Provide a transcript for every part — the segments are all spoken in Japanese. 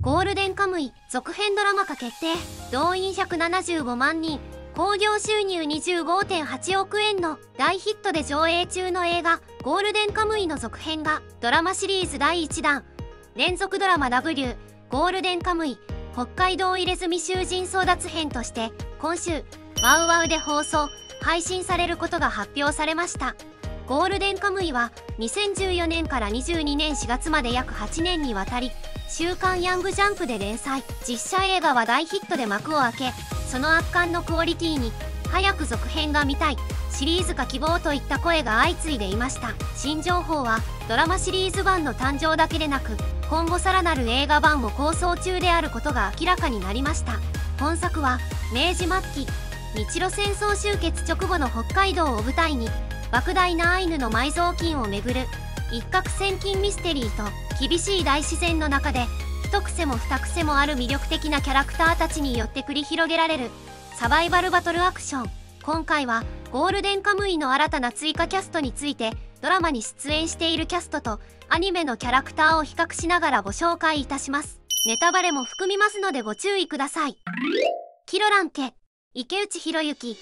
ゴールデンカムイ続編ドラマ化決定。動員175万人。興行収入25.8億円の大ヒットで上映中の映画「ゴールデンカムイ」の続編がドラマシリーズ第1弾。連続ドラマ W「ゴールデンカムイ北海道入れ墨囚人争奪編」として今週ワウワウで放送配信されることが発表されました。ゴールデンカムイは2014年から22年4月まで約8年にわたり週刊ヤングジャンプで連載。実写映画は大ヒットで幕を開けその圧巻のクオリティに早く続編が見たい。シリーズ化希望といった声が相次いでいました。新情報はドラマシリーズ版の誕生だけでなく今後さらなる映画版も構想中であることが明らかになりました。本作は明治末期日露戦争終結直後の北海道を舞台に莫大なアイヌの埋蔵金をめぐる一攫千金ミステリーと厳しい大自然の中で一癖も二癖もある魅力的なキャラクターたちによって繰り広げられるサバイバルバトルアクション。今回はゴールデンカムイの新たな追加キャストについてドラマに出演しているキャストとアニメのキャラクターを比較しながらご紹介いたします。ネタバレも含みますのでご注意ください。キロラン家池内博之。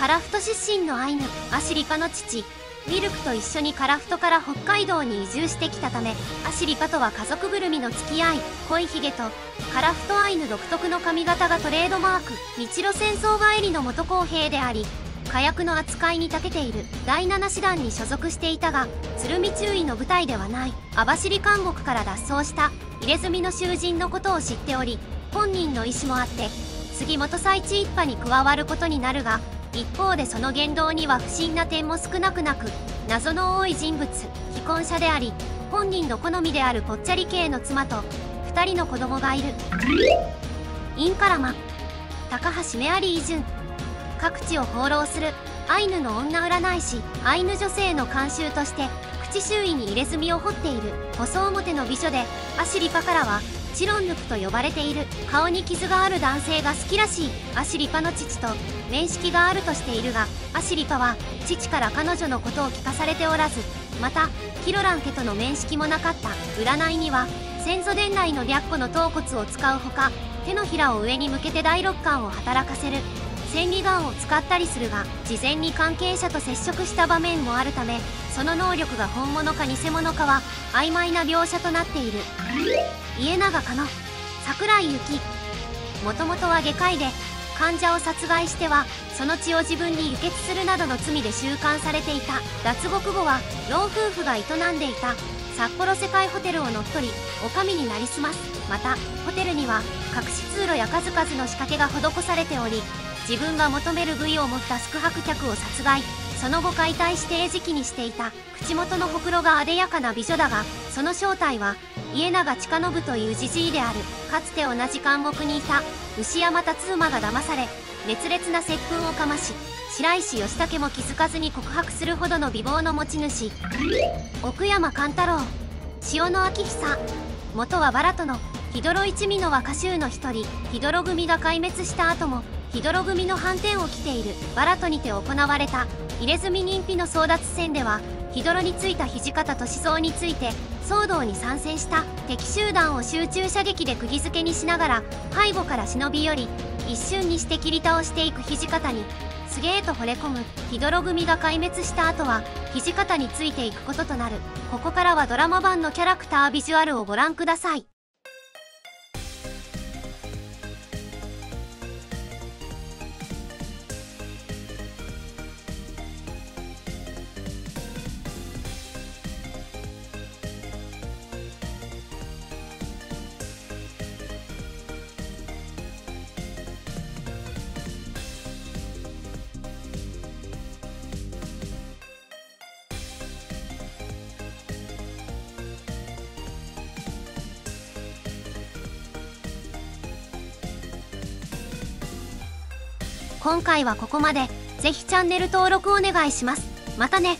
カラフト出身のアイヌアシリカの父。ミルクと一緒にカラフトから北海道に移住してきたためアシリカとは家族ぐるみの付き合い濃いヒゲとカラフトアイヌ独特の髪型がトレードマーク日露戦争帰りの元公兵であり火薬の扱いに長けている第7師団に所属していたが鶴見注意の部隊ではない網走監獄から脱走した入れ墨の囚人のことを知っており本人の意思もあって杉本祭地一派に加わることになるが一方でその言動には不審な点も少なくなく謎の多い人物既婚者であり本人の好みであるぽっちゃり系の妻と2人の子供がいる。インカラマ高橋メアリージュン各地を放浪するアイヌの女占い師アイヌ女性の慣習として口周囲に入れ墨を彫っている細表の美女でアシリパからはチロンヌクと呼ばれている。顔に傷がある男性が好きらしい。アシリパの父と面識があるとしているがアシリパは父から彼女のことを聞かされておらずまたキロラン家との面識もなかった。占いには先祖伝来の白虎の頭骨を使うほか手のひらを上に向けて第六感を働かせる。千里眼を使ったりするが事前に関係者と接触した場面もあるためその能力が本物か偽物かは曖昧な描写となっている。家長かの桜井由紀もともとは外科医で患者を殺害してはその血を自分に輸血するなどの罪で収監されていた。脱獄後は老夫婦が営んでいた札幌世界ホテルを乗っ取り女将になりすます。またホテルには隠し通路や数々の仕掛けが施されており自分が求める部位を持った宿泊客を殺害。その後解体して餌食にしていた。口元のほくろがあでやかな美女だがその正体は家長親信というじじいである。かつて同じ監獄にいた牛山達馬が騙され熱烈な接吻をかまし白石義武も気づかずに告白するほどの美貌の持ち主。奥山勘太郎塩野昭久元はバラトのヒドロ一味の若衆の一人ヒドロ組が壊滅した後もヒドロ組の反転を着ているバラトにて行われた入れ墨認否の争奪戦ではヒドロについた土方歳三について騒動に参戦した敵集団を集中射撃で釘付けにしながら背後から忍び寄り一瞬にして切り倒していく土方にすげえと惚れ込むヒドロ組が壊滅した後は土方についていくこととなる。ここからはドラマ版のキャラクタービジュアルをご覧ください。今回はここまで。ぜひチャンネル登録お願いします。またね。